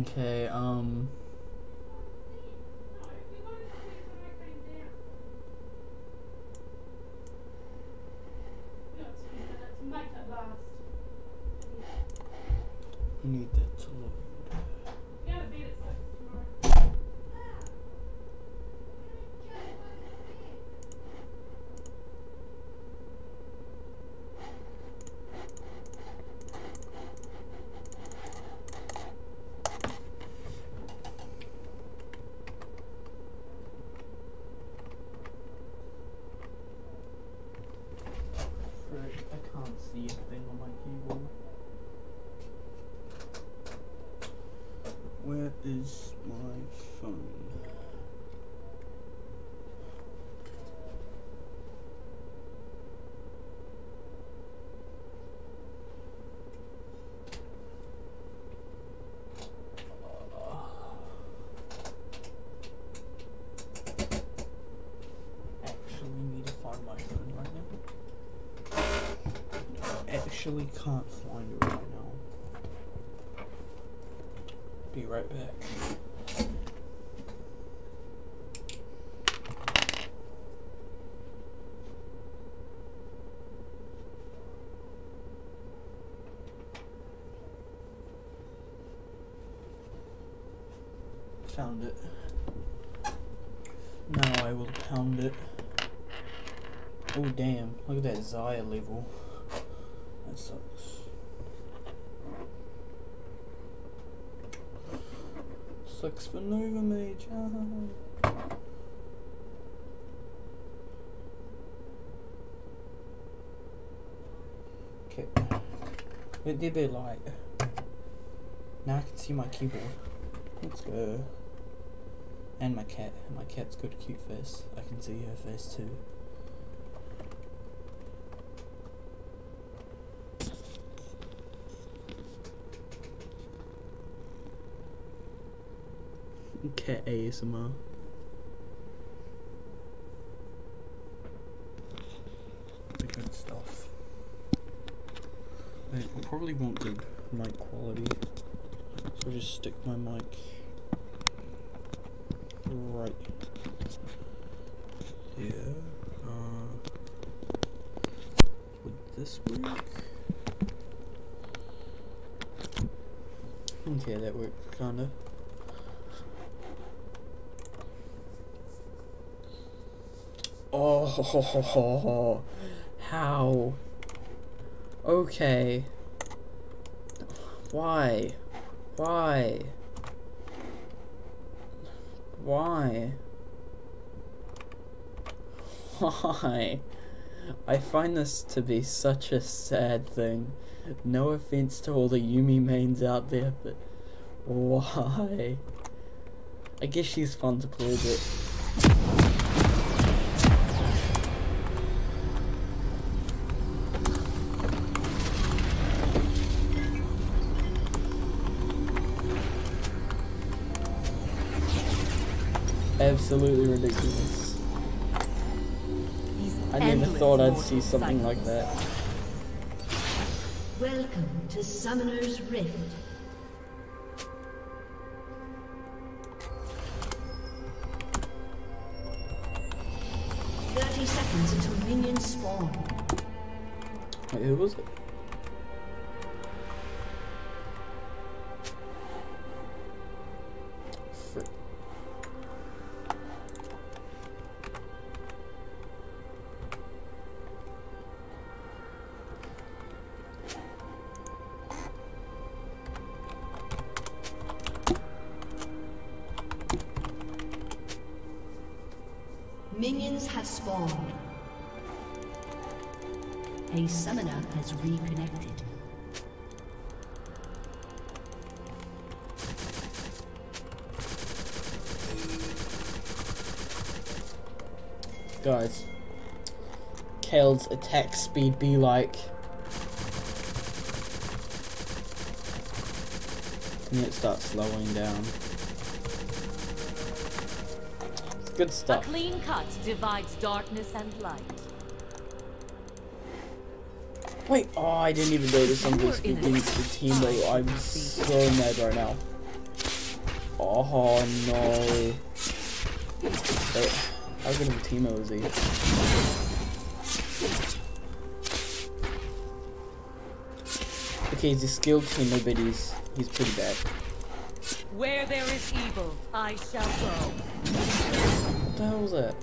Okay, um. I need that to load. Frick, I can't see a thing on my keyboard. Where is my phone? Actually need to find my phone right now. Actually can't find it right now. Be right back. Found it. Now I will pound it. Oh damn, look at that Xayah level. That sucks. Sucks for Nova Mage. ah. Okay. It did be light. Now I can see my keyboard. Let's go. And my cat. My cat's got a cute face. I can see her face too. Cat ASMR. The good stuff. I probably won't good mic quality. So I'll just stick my mic right here. Uh, would this work? Okay, that worked kinda. Oh, how? Okay. Why? Why? Why? Why? I find this to be such a sad thing. No offense to all the Yuumi mains out there, but why? I guess she's fun to play, but absolutely ridiculous. I never thought I'd see something like that. Welcome to Summoner's Rift. Thirty seconds until minions spawn. Wait, who was it? Minions have spawned. A summoner has reconnected. Guys, Kayle's attack speed be like. And it starts slowing down. It's good A clean cut divides darkness and light. Wait, oh, I didn't even notice I'm just You're in against the team though. I'm so mad right now. Oh no. Wait, how good of a Teemo is he? Okay, he's a skilled teamer, but he's he's pretty bad. Where there is evil, I shall go. What the hell was that?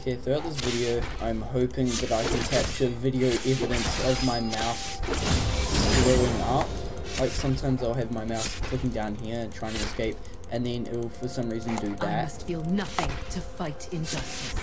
Okay, throughout this video, I'm hoping that I can capture video evidence of my mouse screwing up. Like sometimes I'll have my mouse clicking down here and trying to escape, and then it will for some reason do I that. must feel nothing to fight injustice.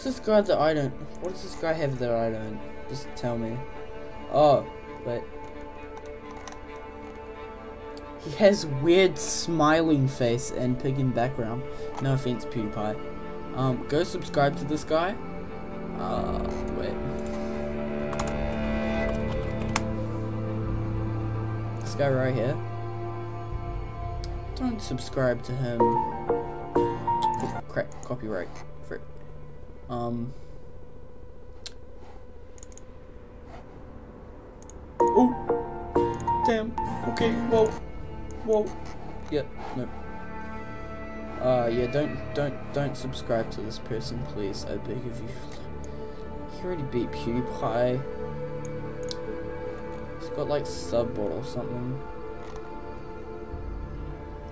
What's this guy that I don't? What does this guy have that I don't? Just tell me. Oh, wait. He has weird smiling face and pig in background. No offense, PewDiePie. Um, go subscribe to this guy. Uh, wait. This guy right here. Don't subscribe to him. Crap, copyright. Um. Oh! Damn. Okay, whoa. Whoa. Yeah, no. Uh, yeah, don't, don't, don't subscribe to this person, please. I beg of you. He already beat PewDiePie. He's got like subbot or something.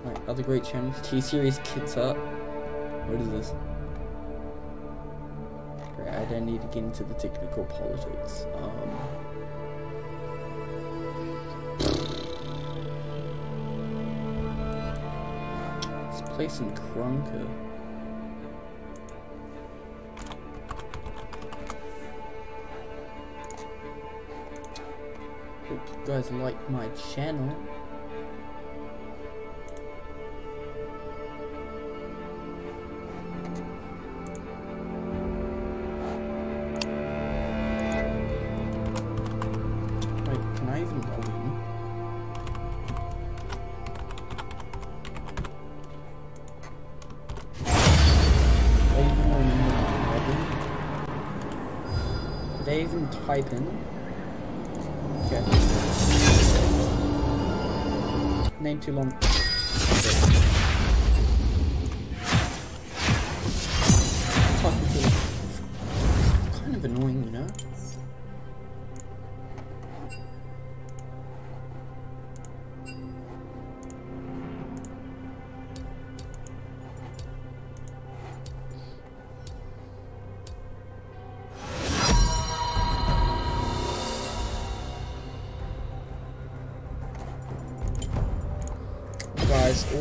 Like other great channels. T-Series Kids Up. What is this? I need to get into the technical politics. Um, let's play some Krunker. Hope you guys like my channel. Name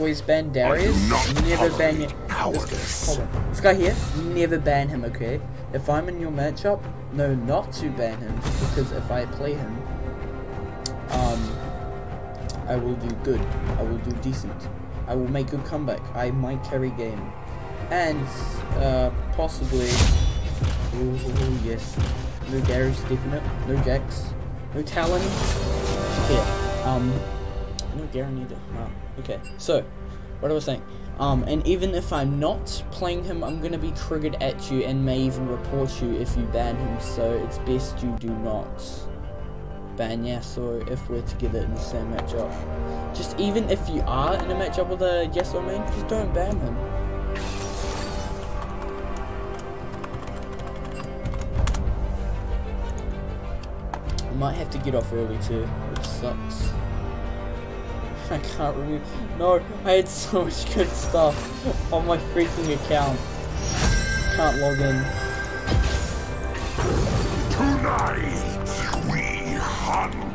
Always ban Darius. Never ban it. This. This guy here, never ban him, okay? If I'm in your matchup, no, not to ban him. Because if I play him, um, I will do good. I will do decent. I will make a comeback. I might carry game. And, uh, possibly... Ooh, yes. No Darius, definite. No Jax. No Talon. Yeah. Um, no Garen either. Oh, okay. So, what I was saying. Um, and even if I'm not playing him, I'm gonna be triggered at you and may even report you if you ban him. So it's best you do not ban Yasuo if we're together in the same matchup. Just even if you are in a matchup with a Yasuo main, just don't ban him. I might have to get off early too, which sucks. I can't remember. No, I had so much good stuff on my freaking account. Can't log in. Tonight we hunt.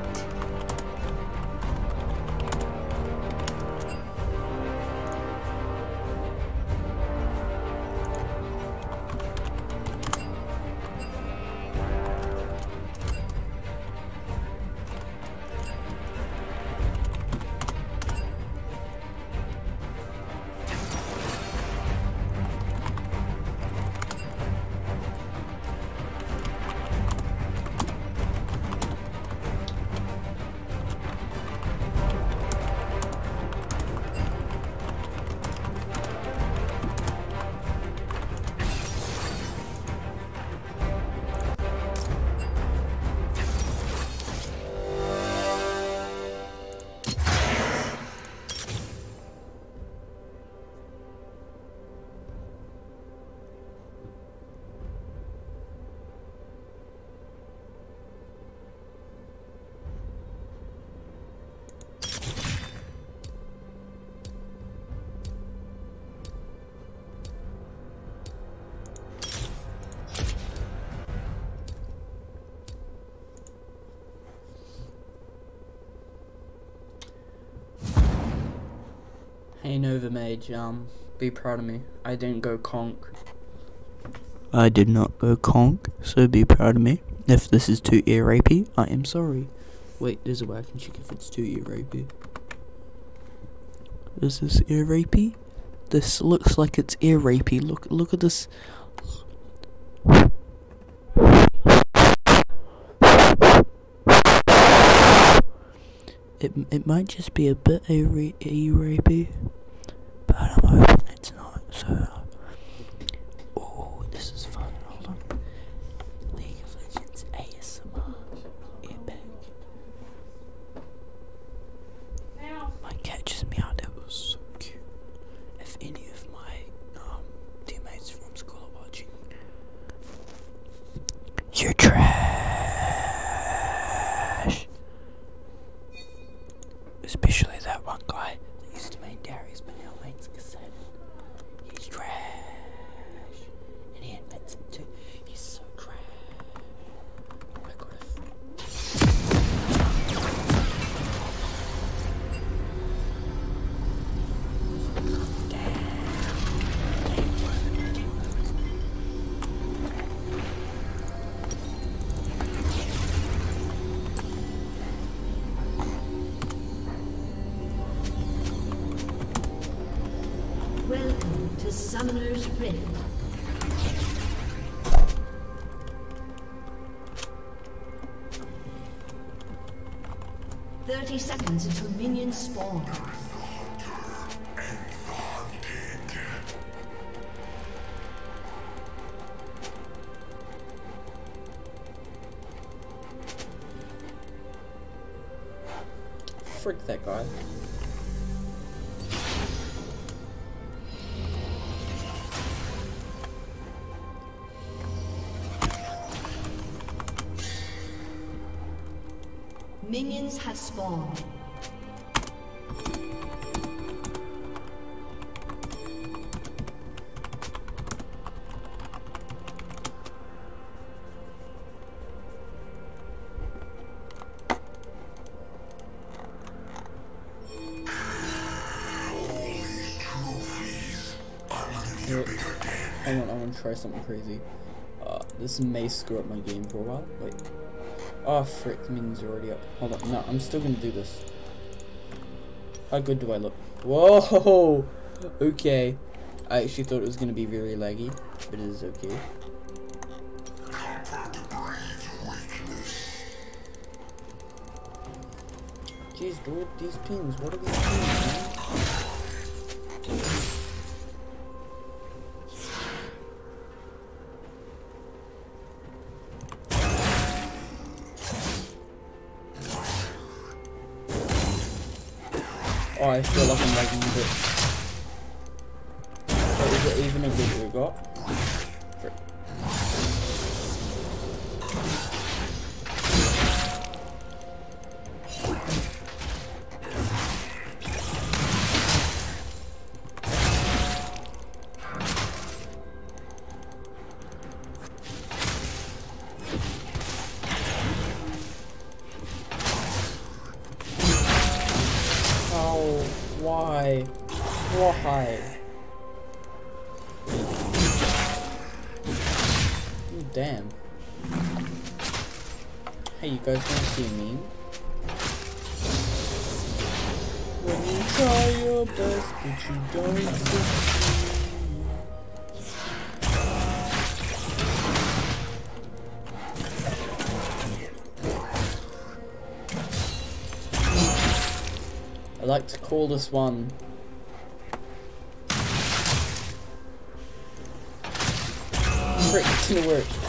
Hey Nova Mage, um, be proud of me. I didn't go conk. I did not go conk, so be proud of me. If this is too ear rapey, I am sorry. Wait, there's a way I can check if it's too ear rapey. Is this ear rapey? This looks like it's ear rapey. Look, look at this. It, it might just be a bit ear rapey, Frick that guy. Minions have spawned. Try something crazy. Uh, this may screw up my game for a while. Wait. Oh, frick, the minions are already up. Hold on, no, I'm still gonna do this. How good do I look? Whoa! Okay. I actually thought it was gonna be very laggy, but it is okay. Jeez, dude, these pins, what are these pins, man? Call this one Frick, it's gonna work.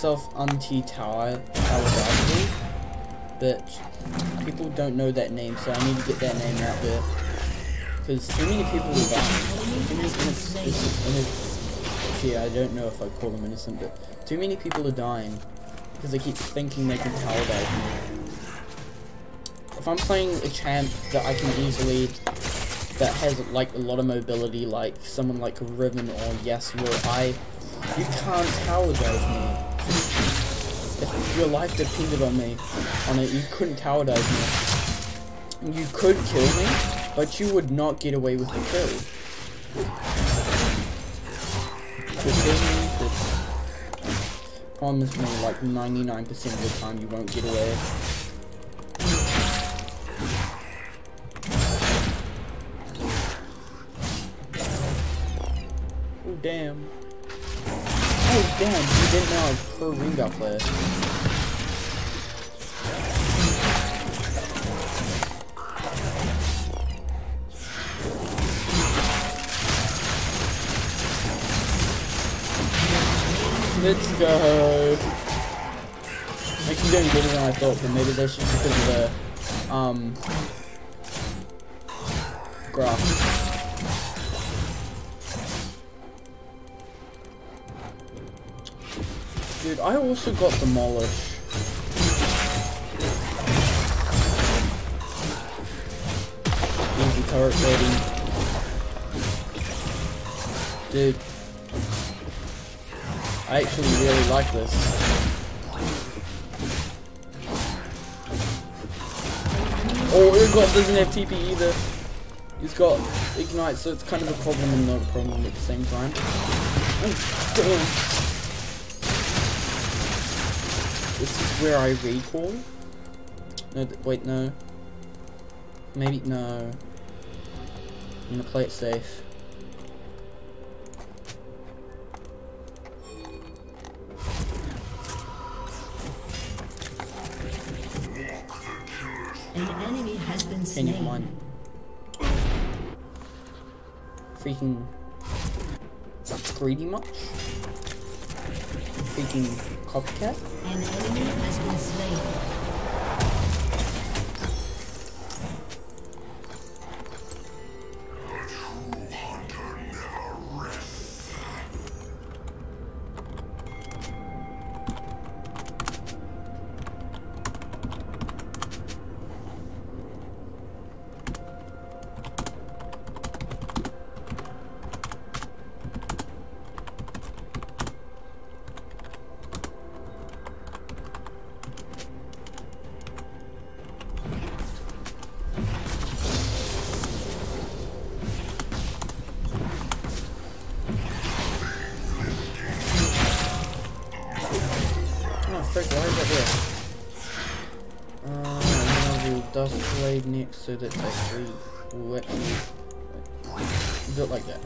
Myself anti tower tower but people don't know that name, so I need to get that name out there. Because too many people are dying. Innocent, actually, I don't know if I call them innocent, but too many people are dying because they keep thinking they can tower dive me. If I'm playing a champ that I can easily that has like a lot of mobility, like someone like Riven or Yasuo, I you can't tower dive me. Your life depended on me, on it, you couldn't tower dive me. You could kill me, but you would not get away with the kill. Promise me, like 99% of the time, you won't get away. Oh damn. Oh damn, didn't know was pro Ringo player. Let's go. Actually doing better than I thought, but maybe that's just because of the um graph. Dude, I also got Demolish. Easy turret rating. Dude. I actually really like this. Oh, Urgot doesn't have TP either. He's got Ignite, so it's kind of a problem and not a problem at the same time. Oh. This is where I recall. No, wait, no. Maybe, no. I'm gonna play it safe. An enemy has been Okay, never slain. mind. Freaking greedy much? Freaking copycat? An enemy has been slain. So that actually will actually do it like that.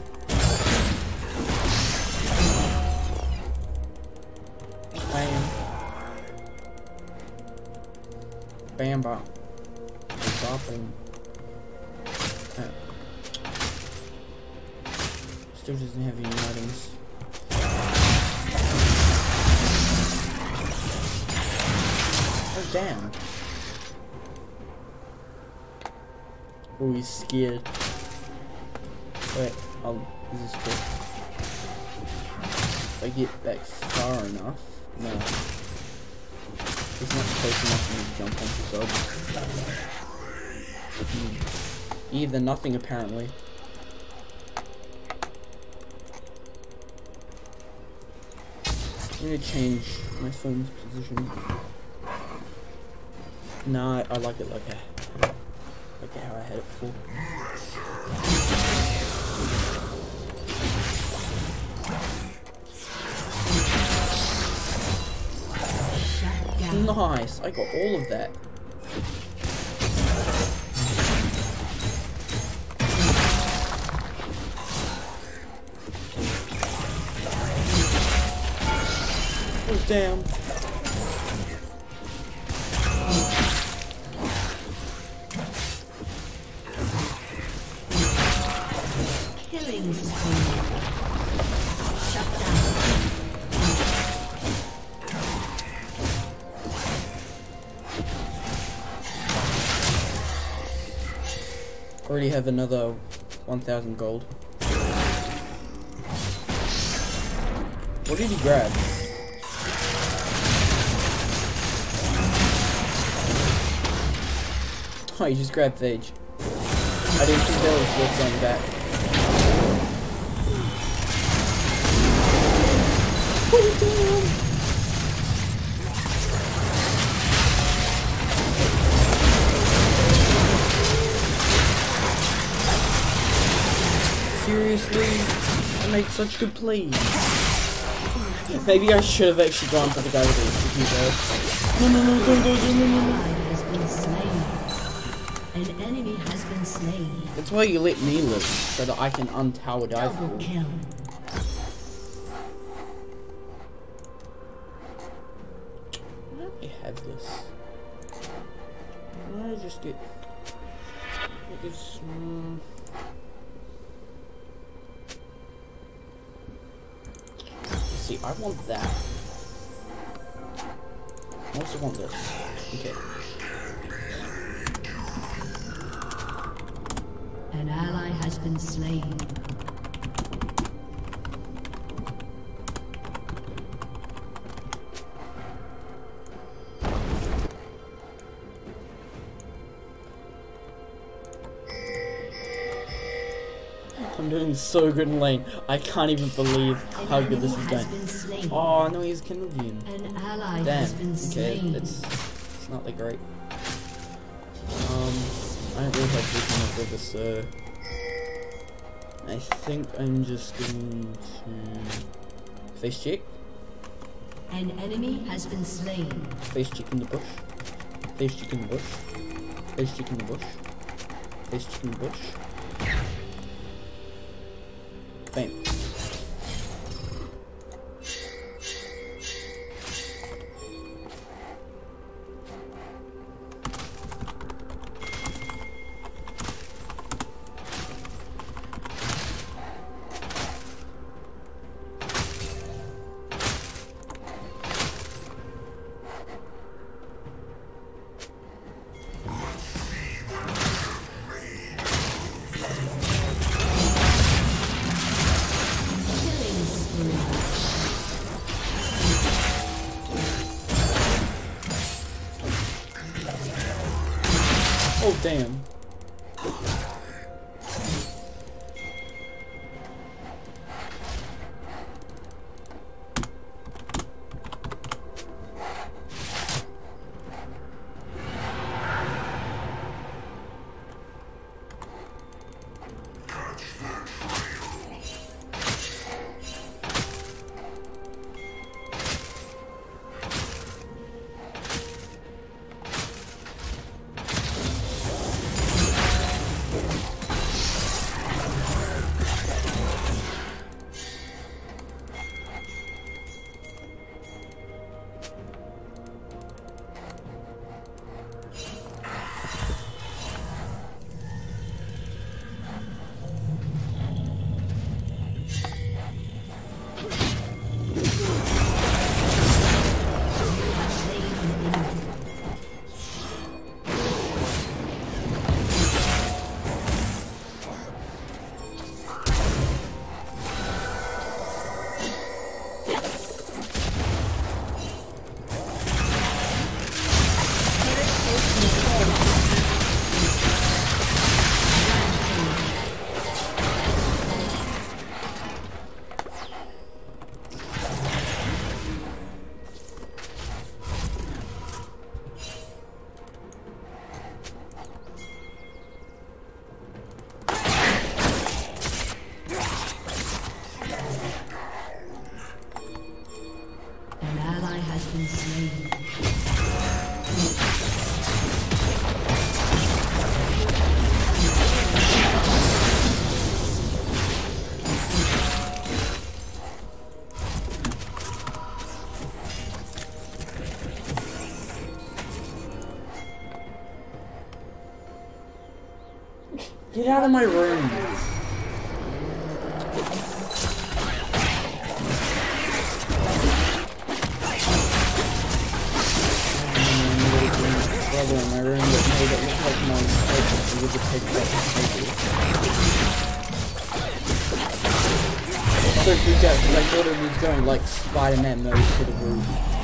Bam. Bam. Bopping. Uh, Still doesn't have any items. Oh damn. Oh, he's scared. Wait, I'll. Is this good? If I get back far enough. No. It's not close enough for me to jump onto, just. Hmm. Either nothing, apparently. I'm gonna change my phone's position. Nah, I, I like it like I, I had it down. Nice, I got all of that. Oh damn. Already have another 1000 gold. What did he grab? Oh, he just grabbed Phage. I didn't think that was what's on back. Seriously? I made such good plays. Maybe I should have actually gone for the guy with the HP though. No, no, no, don't, don't, don't, no, no, no. Ally has been slain. An enemy has been slain. That's why you let me live, so that I can untower dive. Double kill. Lane. I can't even believe how good this is has been slain. Oh no, he's Kindlegian. An ally Damn. has been Okay, slain. it's it's not that great. Um, I don't really have this of this, so I think I'm just going to face check. An enemy has been slain. Face check in the bush. Face check in the bush. Face check in the bush. Face chick in the bush. Bam. Get out of my room. Brother in my room that made it look like my it was a pig So freaked out because I thought it was going like Spider-Man mode to the roof.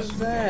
Is that?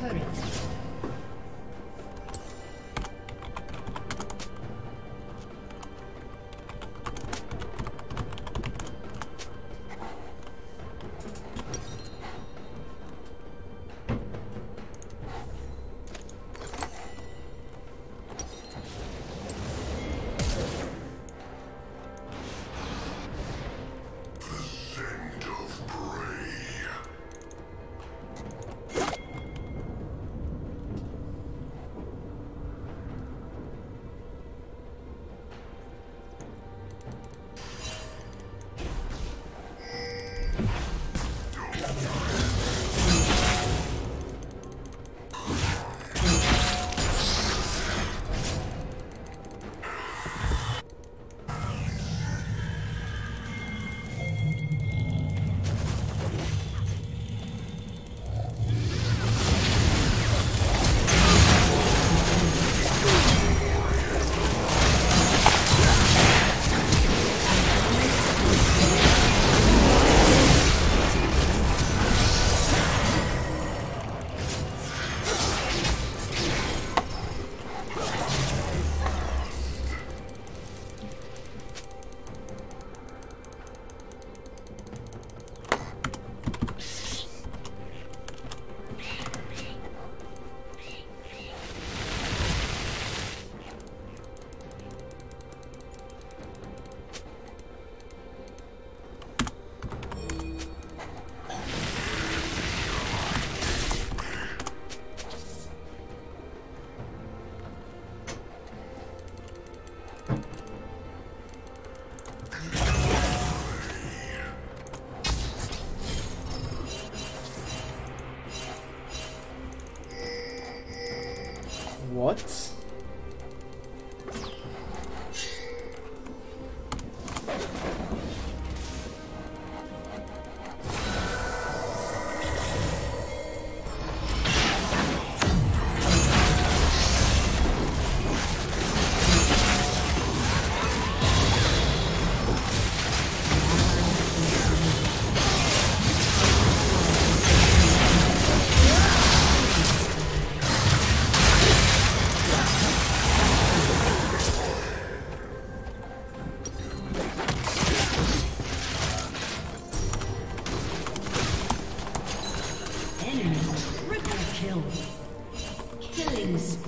Turret.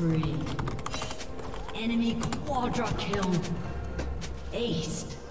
Spree. Enemy quadra kill. Aced.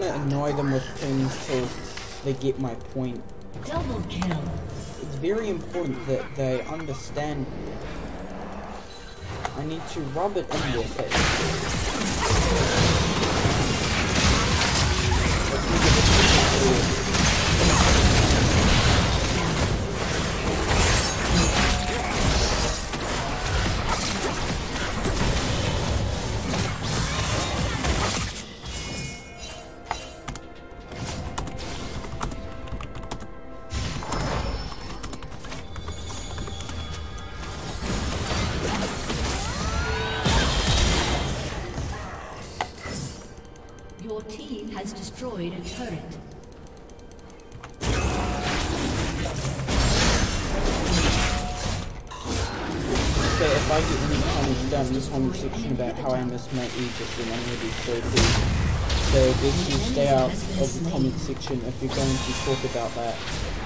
Gonna annoy them with things till they get my point. Double kill. It's very important that they understand me. I need to rub it in their face. Be so pleased. So stay out of the comment section if you're going to talk about that.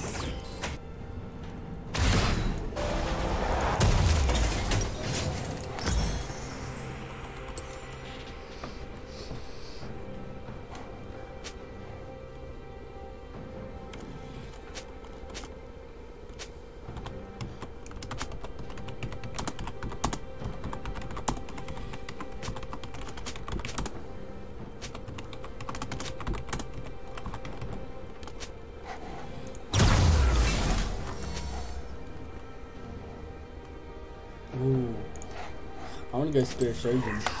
I wanna go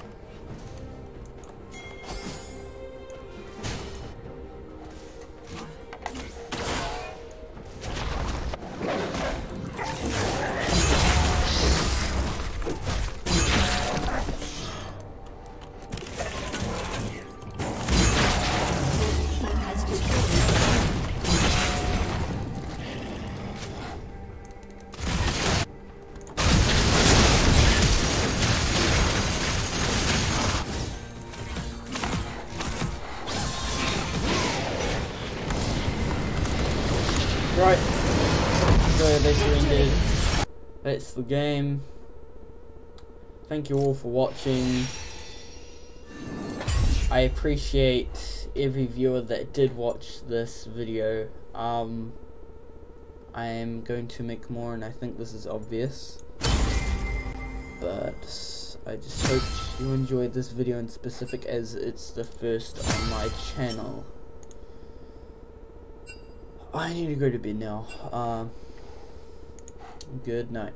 That's the game. Thank you all for watching. I appreciate every viewer that did watch this video. Um, I am going to make more, and I think this is obvious. But I just hope you enjoyed this video in specific, as it's the first on my channel. I need to go to bed now. Um, good night.